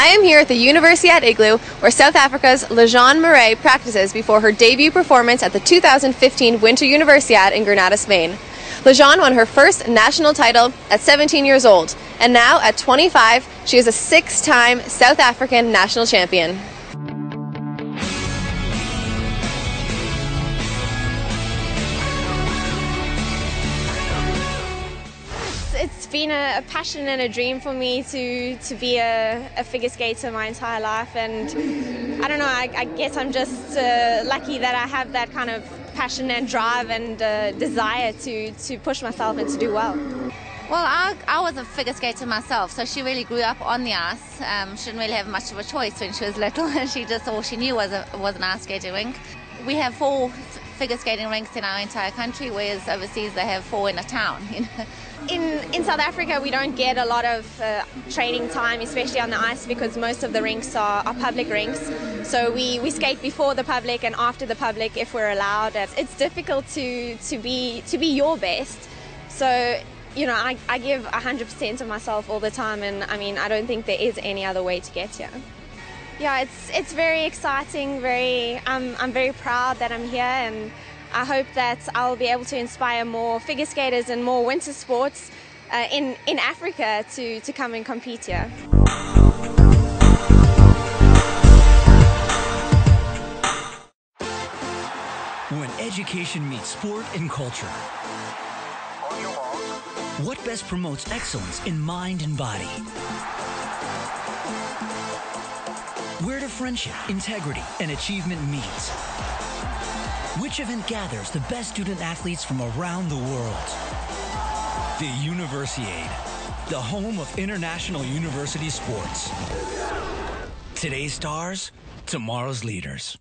I am here at the Universiade Igloo, where South Africa's Lejeanne Marais practices before her debut performance at the 2015 Winter Universiade in Granada, Spain. Lejeanne won her first national title at 17 years old, and now at 25, she is a six time South African national champion. Been a, a, passion and a dream for me to to be a, a, figure skater my entire life, and I don't know. I, I guess I'm just uh, lucky that I have that kind of passion and drive and uh, desire to to push myself and to do well. Well, I, I was a figure skater myself, so she really grew up on the ice. Um, she didn't really have much of a choice when she was little, and she just all she knew was a, was an ice skating rink. We have four figure skating rinks in our entire country, whereas overseas they have four in a town. You know? In in South Africa, we don't get a lot of uh, training time, especially on the ice, because most of the rinks are, are, public rinks. So we, we skate before the public and after the public if we're allowed. It's difficult to to be to be your best. So you know, I, I give 100% of myself all the time, and I mean, I don't think there is any other way to get here yeah, it's it's very exciting. Very, I'm I'm very proud that I'm here, and I hope that I'll be able to inspire more figure skaters and more winter sports uh, in in Africa to to come and compete here. When education meets sport and culture. What best promotes excellence in mind and body? Where do friendship, integrity, and achievement meet? Which event gathers the best student athletes from around the world? The Universiade, the home of international university sports. Today's stars, tomorrow's leaders.